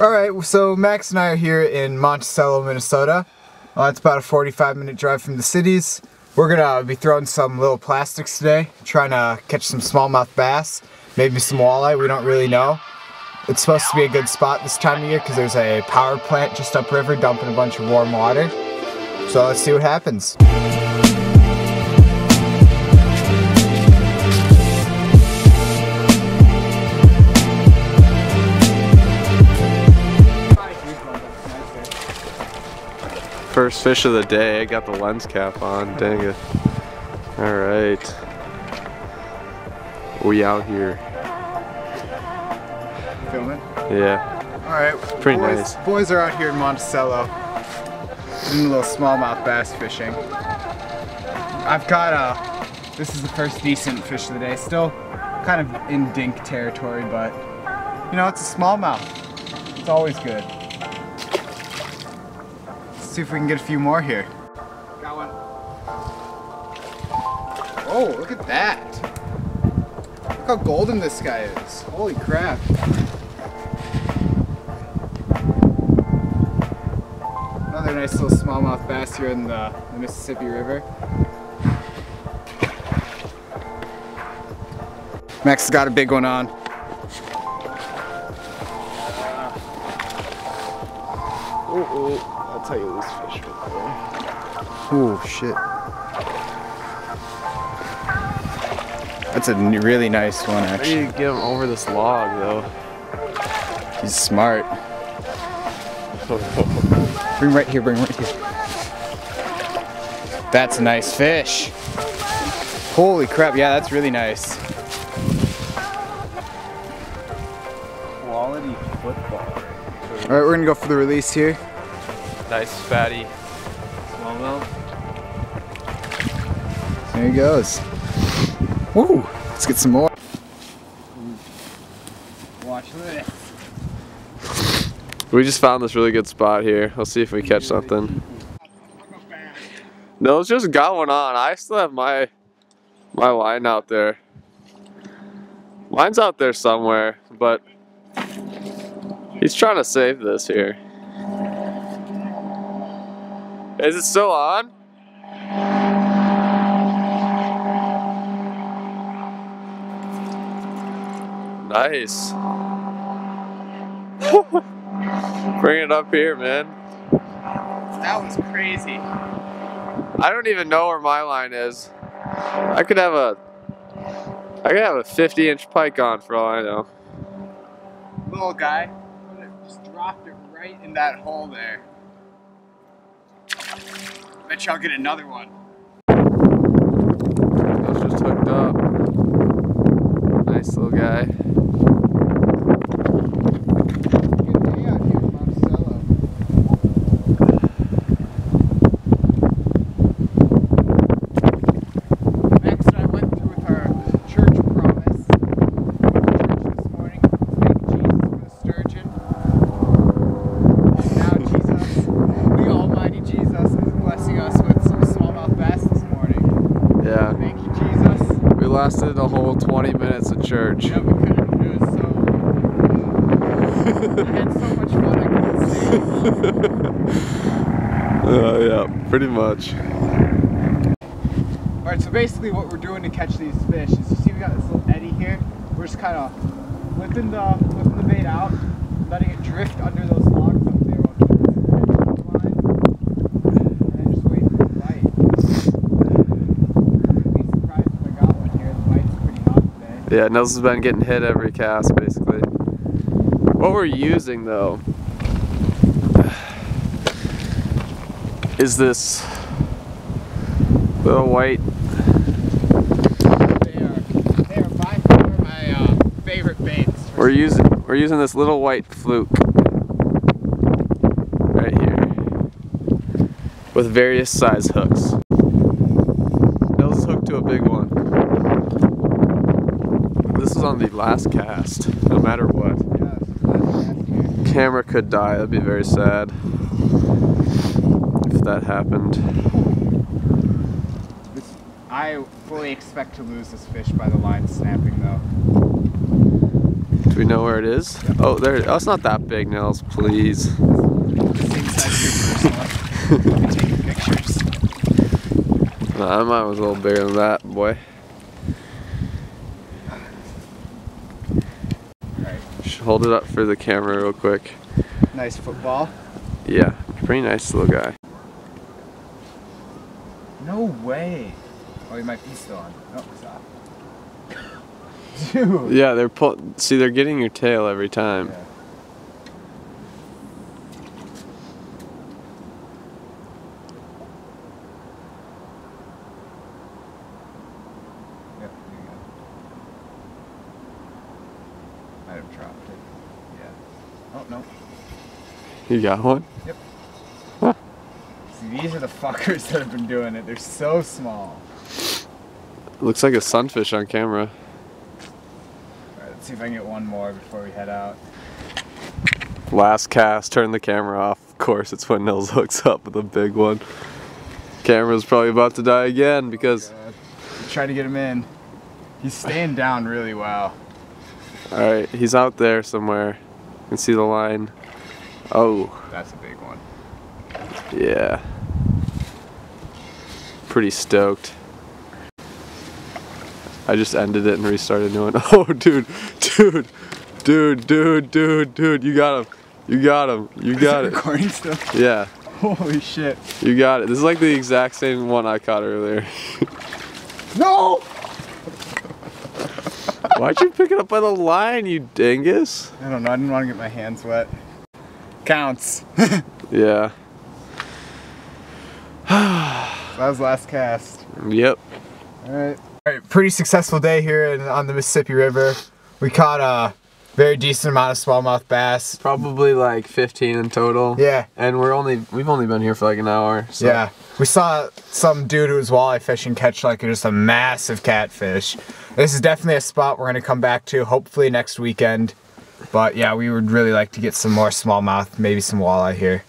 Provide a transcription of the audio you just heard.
Alright, so Max and I are here in Monticello, Minnesota. Uh, it's about a 45 minute drive from the cities. We're gonna be throwing some little plastics today, trying to catch some smallmouth bass, maybe some walleye, we don't really know. It's supposed to be a good spot this time of year because there's a power plant just upriver dumping a bunch of warm water. So let's see what happens. First fish of the day. I got the lens cap on. Dang it. Alright. We out here. Filming? Yeah. Alright, Pretty boys, nice. Boys are out here in Monticello doing a little smallmouth bass fishing. I've got a, this is the first decent fish of the day. Still kind of in dink territory, but you know, it's a smallmouth. It's always good. Let's see if we can get a few more here. Got one. Oh, look at that. Look how golden this guy is. Holy crap. Another nice little smallmouth bass here in the, the Mississippi River. Max has got a big one on. Tell you this fish right Oh shit. That's a really nice one actually. need to get him over this log though. He's smart. Bring right here, bring right here. That's a nice fish. Holy crap, yeah, that's really nice. Quality football. Alright, we're gonna go for the release here. Nice fatty smallmouth. There he goes. Woo! Let's get some more. Watch this. We just found this really good spot here. Let's see if we catch something. No, it's just got one on. I still have my my line out there. Mine's out there somewhere, but he's trying to save this here. Is it still on? Nice. Bring it up here, man. That was crazy. I don't even know where my line is. I could have a I could have a 50 inch pike on for all I know. Little guy. Just dropped it right in that hole there. Bet you I'll get another one. That's just hooked up. Nice little guy. Good day out here in Monticello. Max and I went through with our church promise. Church this morning. Thank Jesus for the sturgeon. Now Jesus, the Almighty Jesus, is blessing us with some smallmouth bass this morning. Yeah. Thank you, Jesus. We lasted a whole 20 minutes at church. Yeah, we couldn't. It was so. I had so much fun. I couldn't. Uh, yeah, pretty much. All right. So basically, what we're doing to catch these fish is you see we got this little eddy here. We're just kind of the flipping the bait out, letting it drift under those logs up there while keeping the edge on the line, and then just waiting for the bite. I'd be surprised if I got one here. The bite's pretty hot today. Yeah, Nels has been getting hit every cast basically. What we're using though is this little white They are they are by far my uh, favorite baits. We're using we're using this little white fluke right here with various size hooks. Nels hooked to a big one. This is on the last cast, no matter what. Yes, that's nasty here. Camera could die, that'd be very sad if that happened. This, I fully expect to lose this fish by the line snapping though. Do we know where it is? Oh, there. Oh, it's not that big, Nils. Please. Same size as your first one. I'm taking pictures. Nah, mine was a little bigger than that, boy. Alright, Just hold it up for the camera real quick. nice football. Yeah, pretty nice little guy. No way. Oh, he might be still on. No, he's not. Dude. Yeah, they're pull. See, they're getting your tail every time. Yeah. Yep, there you go. Might have dropped it. Oh. You got one? See, these are the fuckers that have been doing it. They're so small. Looks like a sunfish on camera. Alright, let's see if I can get one more before we head out. Last cast, turn the camera off. Of course, it's when Nils hooks up with a big one. Camera's probably about to die again because. Oh, God. Try to get him in. He's staying down really well. Alright, he's out there somewhere. Can see the line. Oh, That's a big one. yeah. Pretty stoked. I just ended it and restarted new one. Oh, dude, dude, dude, dude, dude, dude, you got him. You got him. You got it. Recording still? Yeah, Holy shit. you got it. This is like the exact same one I caught earlier. No! Why'd you pick it up by the line, you dingus? I don't know. I didn't want to get my hands wet. Counts. Yeah. That was last cast. Yep. All right. All right. Pretty successful day here in, on the Mississippi River. We caught a very decent amount of smallmouth bass. Probably like 15 in total. Yeah. And we're only we've only been here for like an hour. So. Yeah. We saw some dude who was walleye fishing catch like just a massive catfish. This is definitely a spot we're gonna come back to hopefully next weekend. But yeah, we would really like to get some more smallmouth, maybe some walleye here.